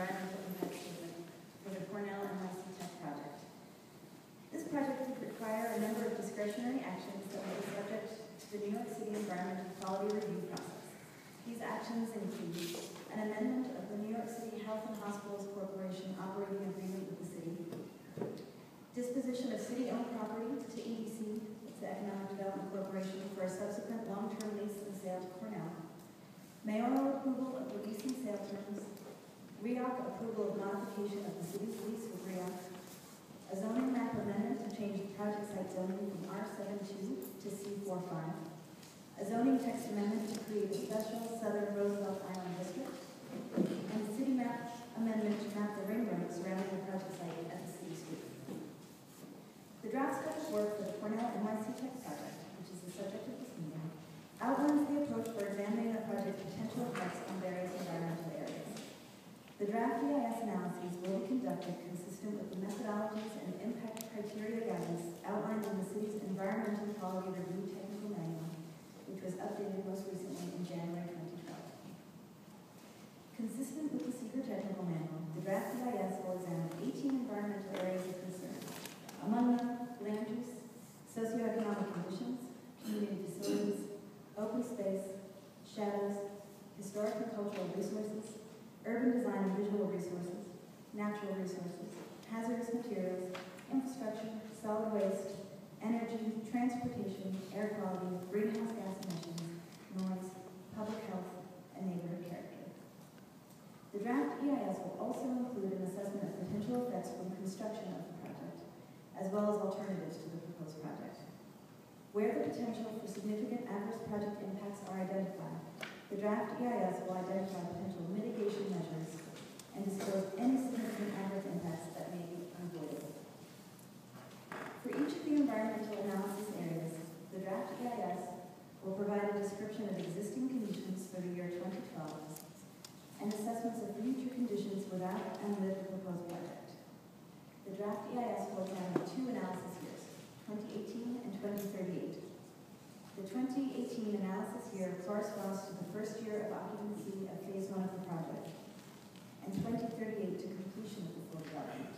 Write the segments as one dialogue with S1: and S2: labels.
S1: environmental impact statement for the Cornell NYC Tech project. This project would require a number of discretionary actions that will be subject to the New York City Environmental Quality Review process. These actions include an amendment of the New York City Health and Hospitals Corporation operating agreement with the city, disposition of city-owned property to EDC, the Economic Development Corporation, for a subsequent long-term lease and sale to Cornell, mayoral approval of the leasing sale terms, RIOC approval of modification of the city's lease with RIOC, a zoning map amendment to change the project site zoning from R72 to C45, a zoning text amendment to create a special Southern Roosevelt Island district, and a city map amendment to map the ring road surrounding the project site at the city street. The draft scope of work for the Cornell NYC Tech project, which is the subject of this meeting, outlines the approach for examining the project's potential effects on various environmental areas. The analyses will be conducted consistent with the methodologies and impact criteria guidance outlined in the city's Environmental Quality Review Technical Manual, which was updated most recently in January 2012. Consistent with the CEQR technical manual, the draft EIS will examine 18 environmental areas of concern. Among them, land use, socioeconomic conditions, community facilities, open space, shadows, historic and cultural resources, urban design and visual resources, natural resources, hazardous materials, infrastructure, solid waste, energy, transportation, air quality, greenhouse gas emissions, noise, public health, and neighborhood character. The draft EIS will also include an assessment of potential effects from construction of the project, as well as alternatives to the proposed project. Where the potential for significant adverse project impacts are identified, the draft EIS will identify potential mitigation measures and disclose any significant adverse impacts that may be avoidable. For each of the environmental analysis areas, the draft EIS will provide a description of existing conditions for the year 2012 and assessments of future conditions without and with the proposed project. The draft EIS will examine two analysis years, 2018 and 2038. The 2018 analysis year corresponds to the first year of occupancy of phase one of the project, and 2038 to development.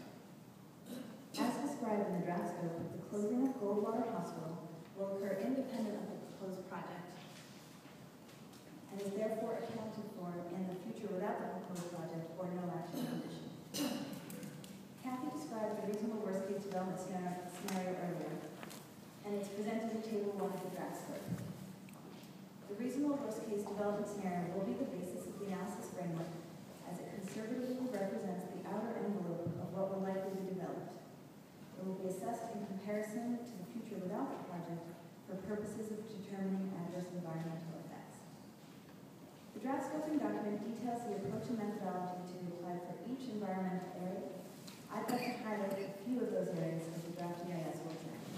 S1: As described in the draft scope, the closing of Goldwater Hospital will occur independent of the proposed project and is therefore accounted for in the future without the proposed project or no action condition. Kathy described the reasonable worst-case development scenario, earlier, and it's presented in table one of the draft scope. The reasonable worst-case development scenario will be the basis of the analysis framework as it conservatively represents outer envelope of what will likely be developed. It will be assessed in comparison to the future without the project for purposes of determining adverse environmental effects. The draft scoping document details the approach and methodology to be applied for each environmental area. I'd like to highlight a few of those areas as the draft EIS will examine.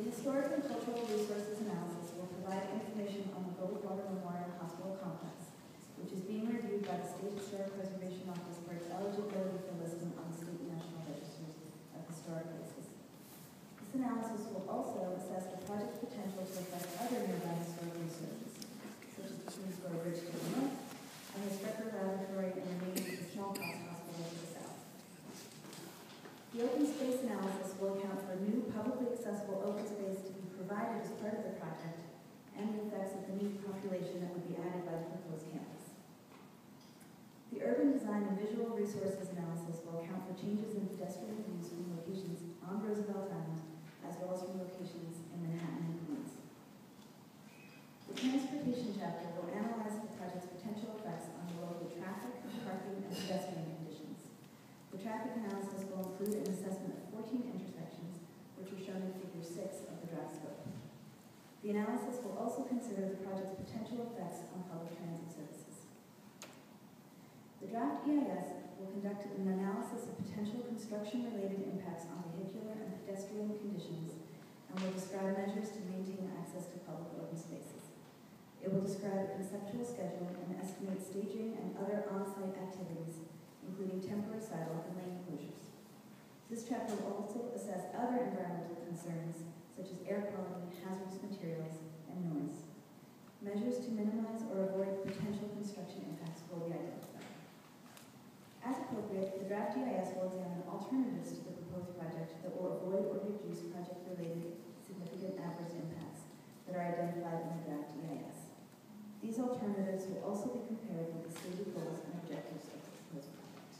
S1: The historic and cultural resources analysis will provide information on the Goldwater Memorial Hospital complex, which is being reviewed by the State Historic Preservation Office for its eligibility for listing on the state and national registers of historic places. This analysis will also assess the project's potential to affect other nearby historic resources, such as the Queensboro Bridge to the north and the Strecker Laboratory and remaining of the Smallpox Hospital to the south. The open space analysis will account for new publicly accessible open space to be provided as part of the project and the effects of the new population that would be added by the proposed campus. The urban design and visual resources analysis will account for changes in pedestrian use from locations on Roosevelt Island as well as from locations in Manhattan and Queens. The transportation chapter will analyze the project's potential effects on the local traffic, parking, and pedestrian conditions. The traffic analysis will include an assessment of 14 intersections, which are shown in figure 6 of the draft scope. The analysis will also consider the project's effects on public transit services. The draft EIS will conduct an analysis of potential construction-related impacts on vehicular and pedestrian conditions and will describe measures to maintain access to public open spaces. It will describe a conceptual schedule and estimate staging and other on-site activities, including temporary sidewalk and lane closures. This chapter will also assess other environmental concerns, such as air quality, hazardous materials, and noise. Measures to minimize or avoid potential construction impacts will be identified. As appropriate, the draft EIS will examine alternatives to the proposed project that will avoid or reduce project-related significant adverse impacts that are identified in the draft EIS. These alternatives will also be compared with the stated goals and objectives of the proposed project.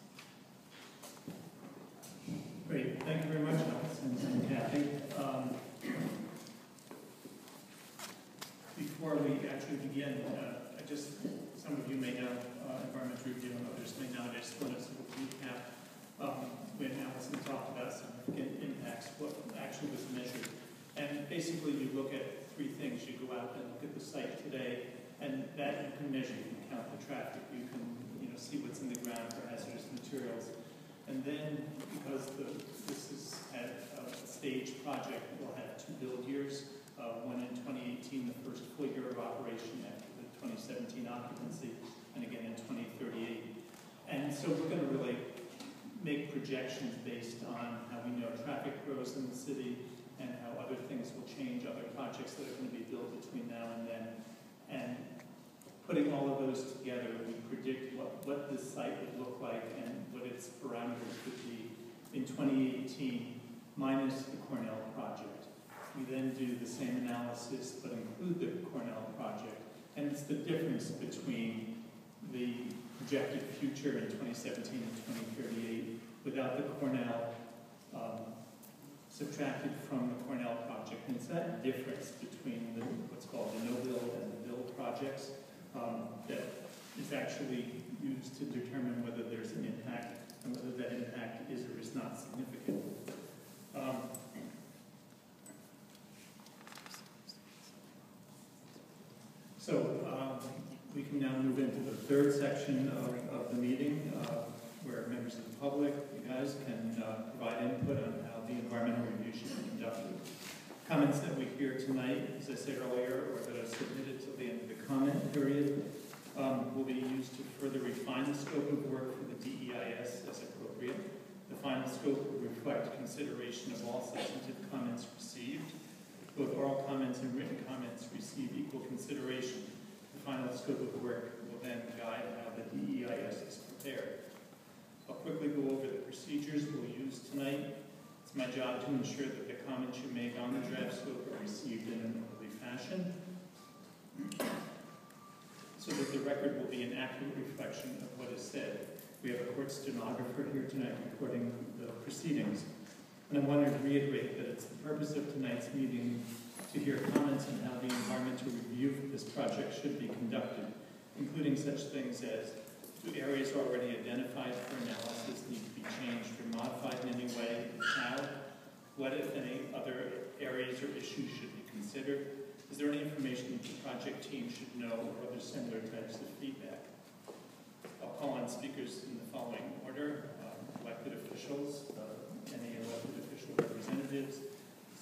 S2: Great, thank you very much, Alex and and Kathy. Um, Before we actually begin, uh, I just, some of you may know, uh, environmental review and others may not, I just want to sort of recap. um, When Allison talked about significant impacts, what actually was measured. And basically, you look at three things. You go out and look at the site today, and that you can measure. You can count the traffic, you can, you know, see what's in the ground for hazardous materials. And then, because the, this is at a staged project, we'll have two build years, uh, in 2018, the first full year of operation after the 2017 occupancy, and again in 2038. And so we're going to really make projections based on how we know traffic grows in the city and how other things will change, other projects that are going to be built between now and then. And putting all of those together, we predict what, what this site would look like and what its parameters would be in 2018 minus the Cornell project. We then do the same analysis but include the Cornell project. And it's the difference between the projected future in 2017 and 2038 without the Cornell um, subtracted from the Cornell project. And it's that difference between the, what's called the no-build and the build projects um, that is actually used to determine whether there's an impact and whether that impact is or is not significant. Um, So um, we can now move into the third section of, of the meeting, uh, where members of the public, you guys, can uh, provide input on how the environmental review should be conducted. Comments that we hear tonight, as I said earlier, or that are submitted till the end of the comment period, um, will be used to further refine the scope of work for the DEIS as appropriate. The final scope will reflect consideration of all substantive comments received. Both oral comments and written comments receive equal consideration. The final scope of work will then guide how the DEIS is prepared. I'll quickly go over the procedures we'll use tonight. It's my job to ensure that the comments you make on the draft scope are received in an orderly fashion, so that the record will be an accurate reflection of what is said. We have a court stenographer here tonight recording the proceedings. And I wanted to reiterate that it's the purpose of tonight's meeting to hear comments on how the environmental review for this project should be conducted, including such things as, do areas already identified for analysis need to be changed or modified in any way? How? What, if any, other areas or issues should be considered? Is there any information that the project team should know or other similar types of feedback? I'll call on speakers in the following order. Uh, elected officials, uh, any elected official representatives,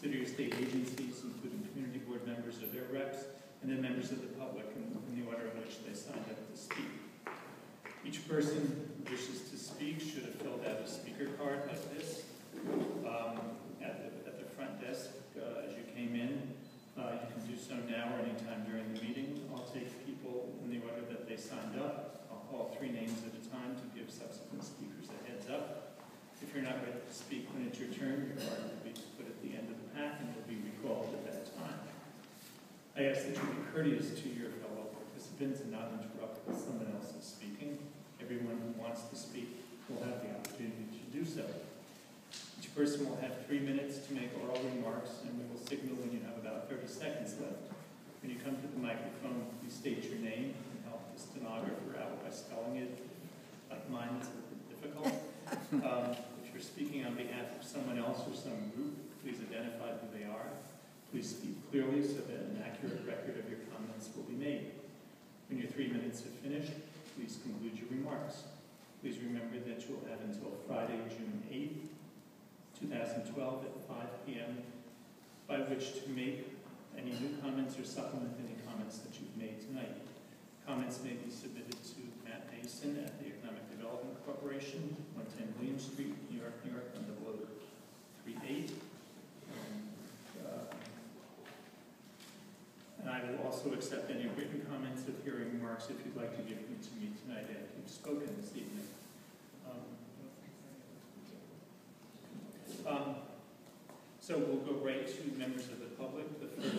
S2: city or state agencies, including community board members or their reps, and then members of the public in, in the order in which they signed up to speak. Each person who wishes to speak should have filled out a speaker card like this um, at, the, at the front desk uh, as you came in. Uh, you can do so now or anytime during the meeting. I'll take people in the order that they signed up. I'll call three names at a time to give subsequent speakers a heads up. If you're not ready to speak when it's your turn, your card will be put at the end of the pack and will be recalled at that time. I ask that you be courteous to your fellow participants and not interrupt when someone else is speaking. Everyone who wants to speak will have the opportunity to do so. Each person will have three minutes to make oral remarks, and we will signal when you have about 30 seconds left. When you come to the microphone, please state your name and help the stenographer out by spelling it. Like mine, it's a bit difficult. Um, if you're speaking on behalf of someone else or some group, please identify who they are. Please speak clearly so that an accurate record of your comments will be made. When your three minutes have finished, please conclude your remarks. Please remember that you will have until Friday, June 8th, 2012 at 5 p.m. by which to make any new comments or supplement any comments that you've made tonight. Comments may be submitted to Matt Mason at the Economic Development Corporation, 110 William Street, New York, New York, on the 38. I will also accept any written comments of your remarks if you'd like to give them to me tonight after you've spoken this evening. Um, um, so we'll go right to members of the public. The first